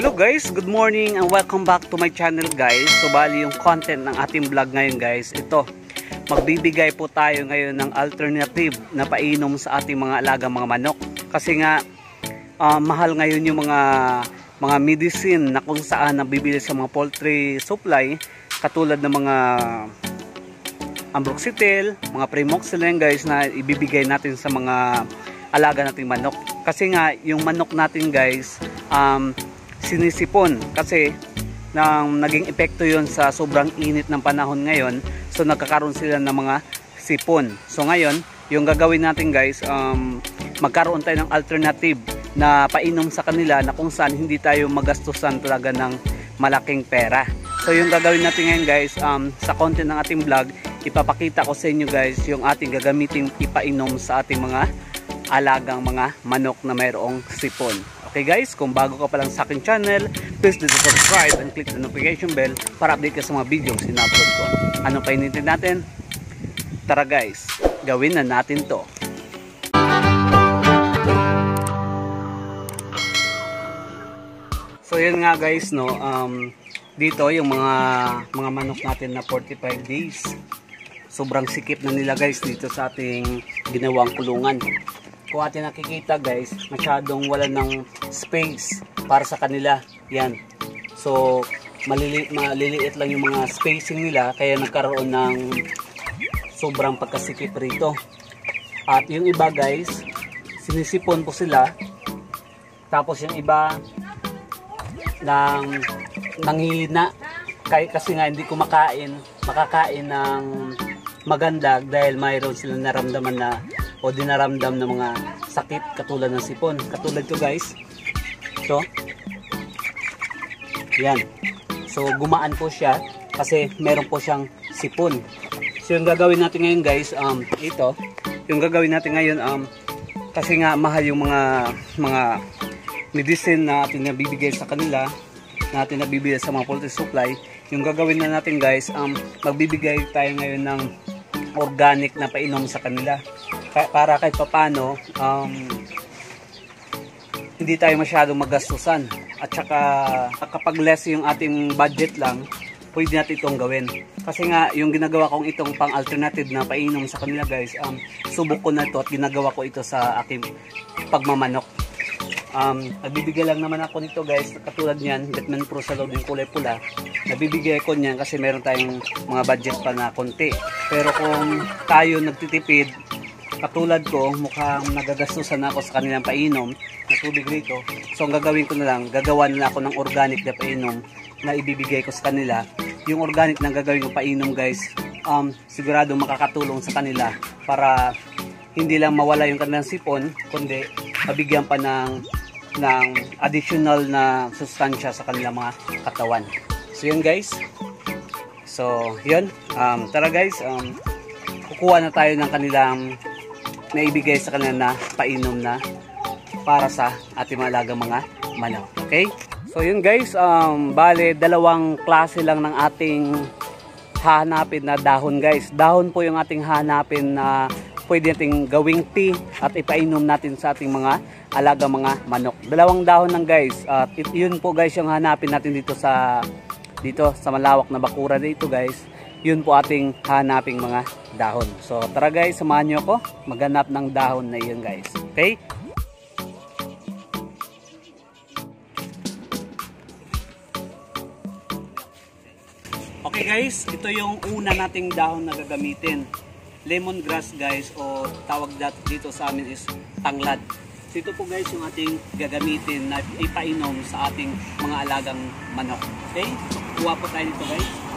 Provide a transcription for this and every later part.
Hello guys, good morning and welcome back to my channel guys. So bali yung content ng ating vlog ngayon guys, ito. Magbibigay po tayo ngayon ng alternative na painom sa ating mga alagang mga manok. Kasi nga uh, mahal ngayon yung mga mga medicine na kung saan nabibili sa mga poultry supply katulad ng mga ambroxetil, mga premoxilin guys na ibibigay natin sa mga alaga nating manok. Kasi nga yung manok natin guys um, sinisipon kasi nang naging epekto yon sa sobrang init ng panahon ngayon. So nagkakaroon sila ng mga sipon. So ngayon yung gagawin natin guys um, magkaroon tayo ng alternative na painom sa kanila na kung saan hindi tayo magastusan talaga ng malaking pera. So yung gagawin natin ngayon guys um, sa content ng ating vlog ipapakita ko sa inyo guys yung ating gagamitin ipainom sa ating mga alagang mga manok na mayroong sipon Okay guys, kung bago ka pa lang sa akin channel, please do subscribe and click the notification bell para update ka sa mga video sina-upload ko. Ano pa initin natin? Tara guys, gawin na natin to. So yun nga guys no, um, dito yung mga mga manok natin na 45 days. Sobrang sikip na nila guys dito sa ating ginawang kulungan kung atin nakikita guys, masyadong wala ng space para sa kanila. Yan. So, malili maliliit lang yung mga spacing nila kaya nagkaroon ng sobrang pagkasikip rito. At yung iba guys, sinisipon po sila. Tapos yung iba nang nanghihina kasi nga hindi kumakain, makakain ng maganda dahil mayroon silang naramdaman na o dinaramdam ng mga sakit katulad ng sipon. Katulad ko guys. Ito. Yan. So gumaan po siya kasi meron po siyang sipon. So yung gagawin natin ngayon guys, um, ito. Yung gagawin natin ngayon, um, kasi nga mahal yung mga mga medicine na ating nabibigay sa kanila natin nabibigay sa mga poultry supply yung gagawin na natin guys um, magbibigay tayo ngayon ng organic na painom sa kanila para kahit papano um, hindi tayo masyadong magastusan. At saka kapag less yung ating budget lang pwede natin itong gawin. Kasi nga yung ginagawa kong itong pang alternative na painom sa kanila guys um, subok ko na ito at ginagawa ko ito sa aking pagmamanok. Um, nagbibigay lang naman ako nito guys katulad niyan Batman Pro sa loob yung kulay pula. Nabibigay ko niyan kasi meron tayong mga budget pa na konti. Pero kung tayo nagtitipid katulad ko mukhang nagagastusan ako sa kanilang painom na tubig rito. So ang gagawin ko na lang gagawa na ako ng organic na painom na ibibigay ko sa kanila. Yung organic na gagawin ko painom guys um, sigurado makakatulong sa kanila para hindi lang mawala yung kanilang sipon kundi mabigyan pa ng ng additional na sustansya sa kanilang mga katawan. So yun guys. So yun. Um, tara guys. Um, kukuha na tayo ng kanilang na ibigay sa kanila na painom na para sa ating mga alagang mga manok. Okay? So yun guys, um, bale dalawang klase lang ng ating hahanapin na dahon guys. Dahon po yung ating hahanapin na pwede nating gawing tea at ipainom natin sa ating mga alaga mga manok. Dalawang dahon lang guys. At yun po guys yung hanapin natin dito sa dito sa malawak na bakura dito guys yun po ating hanaping mga dahon. So tara guys, samahan nyo ako maghanap ng dahon na yun guys. Okay? Okay guys, ito yung una nating dahon na gagamitin. Lemongrass guys o tawag dito sa amin is tanglad. So ito po guys yung ating gagamitin na ipainom sa ating mga alagang manok. Okay? Kuha po tayo dito guys.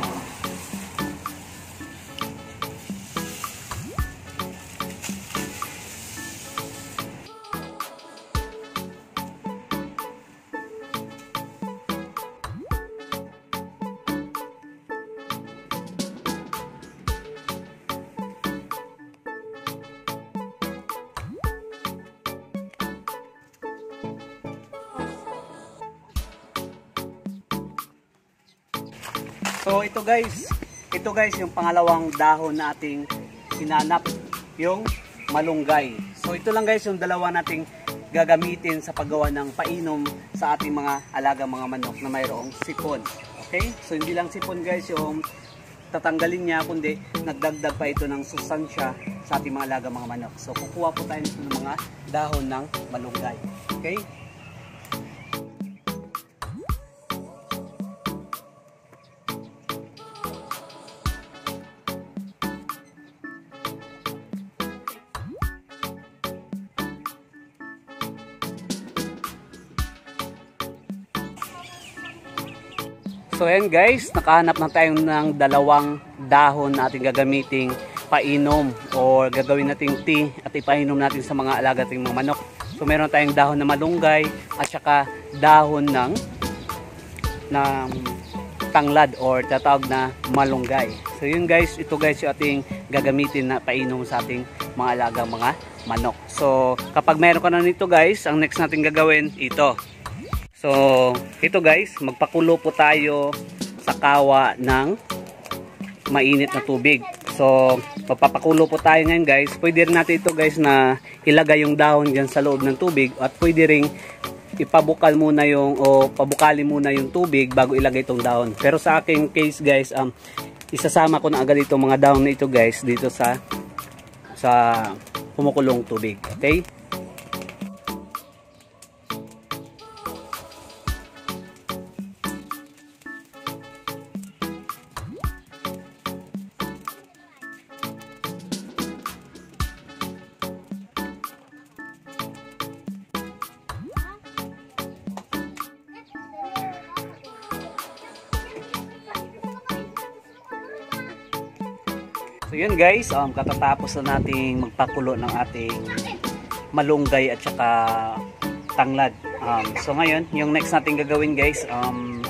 So ito guys, ito guys yung pangalawang dahon na ating sinanap, yung malunggay. So ito lang guys yung dalawa nating gagamitin sa paggawa ng painom sa ating mga alagang mga manok na mayroong sipon. Okay? So hindi lang sipon guys yung tatanggalin niya kundi nagdagdag pa ito ng sustansya sa ating mga alagang mga manok. So kukuha po tayo ng mga dahon ng malunggay. Okay? So ayan guys, nakahanap na tayo ng dalawang dahon na ating gagamiting painom o gagawin nating tea at ipainom natin sa mga alaga nating mga manok. So meron tayong dahon na malunggay at saka dahon ng ng tanglad or tatawag na malunggay. So yun guys, ito guys yung ating gagamitin na painom sa ating mga alaga mga manok. So kapag meron ka na nito guys, ang next natin gagawin ito. So, ito guys, magpakulo po tayo sa kawa ng mainit na tubig. So, magpapakulo po tayo ngayon guys. Pwede rin natin ito guys na ilagay yung dahon dyan sa loob ng tubig at pwede rin ipabukal muna yung o pabukali muna yung tubig bago ilagay itong dahon. Pero sa aking case guys, um, isasama ko na agad itong mga dahon na ito guys dito sa sa kumukulong tubig. Okay? So yun guys, um, katatapos na nating magpakulo ng ating malunggay at saka tanglad. Um, so ngayon, yung next natin gagawin guys, um,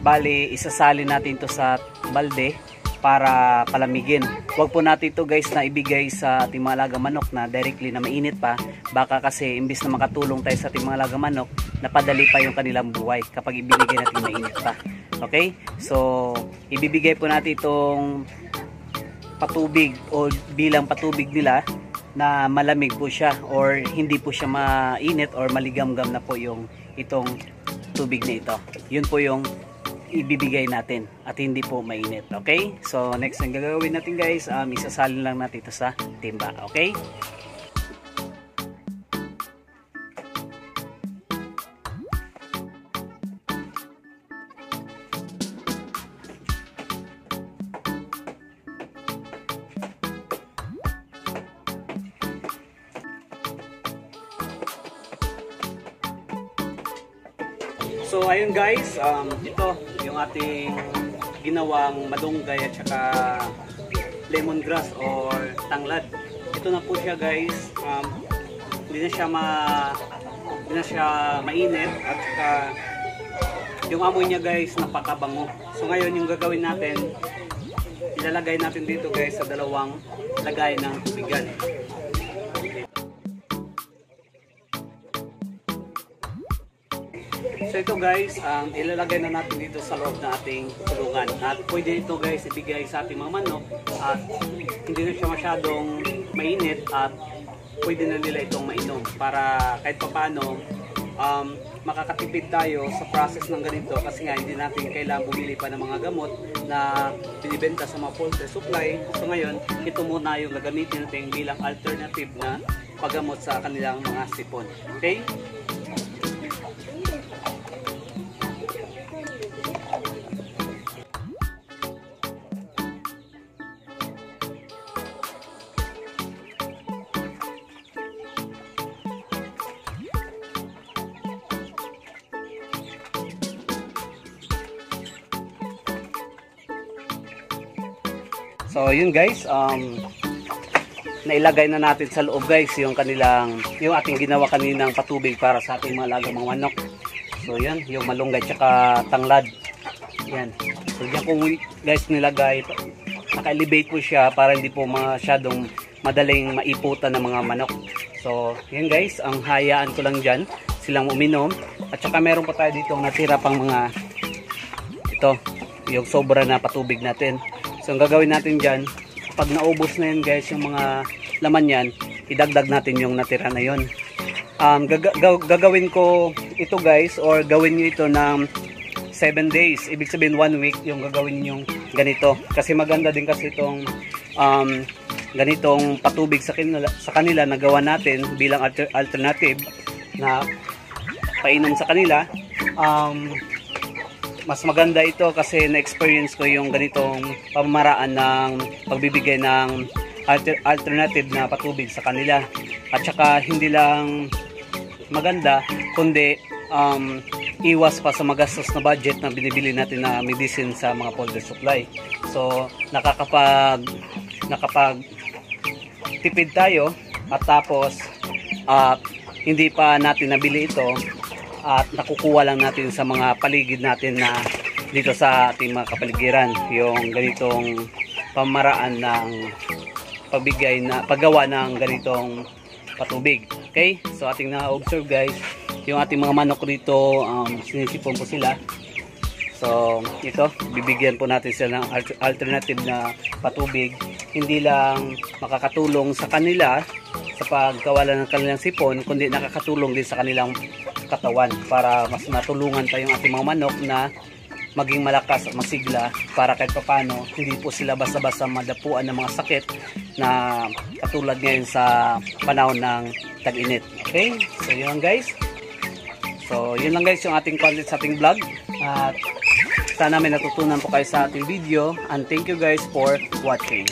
bali isasali natin to sa balde para palamigin. Huwag po natin ito guys na ibigay sa ating mga manok na directly na mainit pa. Baka kasi imbis na makatulong tayo sa ating mga alaga manok, napadali pa yung kanilang buhay kapag ibinigay natin mainit pa. Okay? So, ibibigay po natin itong patubig o bilang patubig nila na malamig po siya or hindi po siya mainit or maligamgam na po yung itong tubig na ito. Yun po yung ibibigay natin at hindi po mainit. Okay? So next ang gagawin natin guys, um, isasalin lang natin ito sa timba. Okay? So ayun guys, um, ito yung ating ginawang malunggay at saka lemongrass or tanglad. Ito na po siya guys. Um, hindi na siya ma hindi na siya mainit at saka yung amoy niya guys napakabango. So ngayon yung gagawin natin ilalagay natin dito guys sa dalawang lagay ng tubigan. So ito guys, um, ilalagay na natin dito sa loob ng ating kulungan. At pwede ito guys ibigay sa ating mga manok at hindi na siya masyadong mainit at pwede na nila itong mainom para kahit papano um, makakatipid tayo sa process ng ganito kasi nga hindi natin kailangan bumili pa ng mga gamot na binibenta sa mga poultry supply. So ngayon, ito muna yung gagamitin natin bilang alternative na paggamot sa kanilang mga sipon. Okay? So yun guys, um, nailagay na natin sa loob guys yung kanilang, yung ating ginawa kaninang patubig para sa ating mga lagang mga manok. So yan, yung malunggay tsaka tanglad. Yan. So yan po guys nilagay, naka-elevate po siya para hindi po masyadong madaling maiputan ng mga manok. So yan guys, ang hayaan ko lang dyan, silang uminom. At saka meron pa tayo dito natira pang mga, ito, yung sobra na patubig natin. So ang gagawin natin dyan, pag naubos na yan guys yung mga laman yan, idagdag natin yung natira na yon. um, gaga- gaw- gagawin ko ito guys or gawin nyo ito ng 7 days. Ibig sabihin 1 week yung gagawin yung ganito. Kasi maganda din kasi itong um, ganitong patubig sa kanila, sa kanila na gawa natin bilang alter- alternative na painom sa kanila. Um, mas maganda ito kasi na-experience ko yung ganitong pamamaraan ng pagbibigay ng alter- alternative na patubig sa kanila. At saka hindi lang maganda, kundi um, iwas pa sa magastos na budget na binibili natin na medicine sa mga poultry supply. So, nakakapag nakapag tipid tayo at tapos ah, hindi pa natin nabili ito at nakukuha lang natin sa mga paligid natin na dito sa ating mga kapaligiran yung ganitong pamaraan ng pagbigay na paggawa ng ganitong patubig. Okay? So ating na-observe guys, yung ating mga manok dito, um, sinisipon po sila. So, ito, bibigyan po natin sila ng alter- alternative na patubig. Hindi lang makakatulong sa kanila sa pagkawalan ng kanilang sipon, kundi nakakatulong din sa kanilang katawan para mas matulungan pa yung ating mga manok na maging malakas at masigla para kahit papano hindi po sila basta-basta madapuan ng mga sakit na katulad ngayon sa panahon ng tag-init. Okay? So yun lang guys. So yun lang guys yung ating content sa ating vlog. At sana may natutunan po kayo sa ating video and thank you guys for watching.